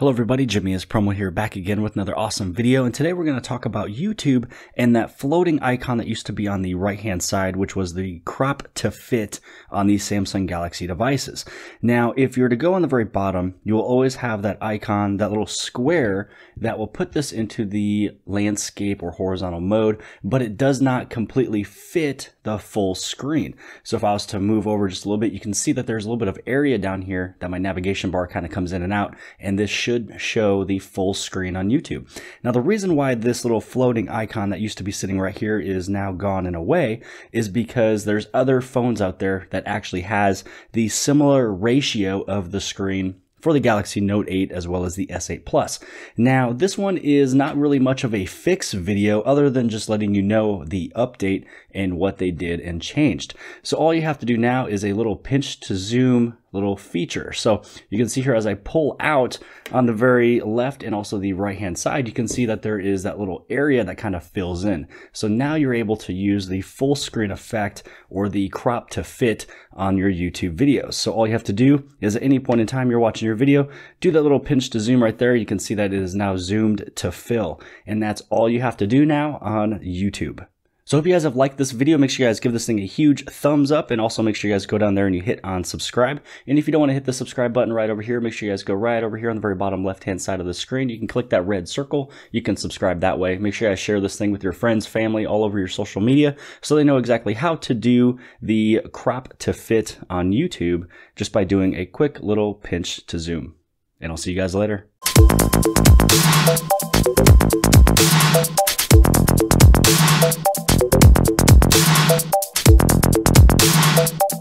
Hello everybody, Jimmy is Promo here back again with another awesome video and today we're going to talk about YouTube and that floating icon that used to be on the right hand side which was the crop to fit on these Samsung Galaxy devices. Now if you're to go on the very bottom you will always have that icon, that little square that will put this into the landscape or horizontal mode but it does not completely fit the full screen. So if I was to move over just a little bit you can see that there's a little bit of area down here that my navigation bar kind of comes in and out and this show the full screen on YouTube. Now, the reason why this little floating icon that used to be sitting right here is now gone and away is because there's other phones out there that actually has the similar ratio of the screen for the Galaxy Note 8 as well as the S8 Plus. Now, this one is not really much of a fix video other than just letting you know the update and what they did and changed. So all you have to do now is a little pinch to zoom little feature. So you can see here as I pull out on the very left and also the right hand side, you can see that there is that little area that kind of fills in. So now you're able to use the full screen effect or the crop to fit on your YouTube videos. So all you have to do is at any point in time you're watching your video, do that little pinch to zoom right there. You can see that it is now zoomed to fill. And that's all you have to do now on YouTube. So hope you guys have liked this video. Make sure you guys give this thing a huge thumbs up and also make sure you guys go down there and you hit on subscribe. And if you don't want to hit the subscribe button right over here, make sure you guys go right over here on the very bottom left hand side of the screen. You can click that red circle. You can subscribe that way. Make sure you guys share this thing with your friends, family, all over your social media so they know exactly how to do the crop to fit on YouTube just by doing a quick little pinch to zoom. And I'll see you guys later. Thank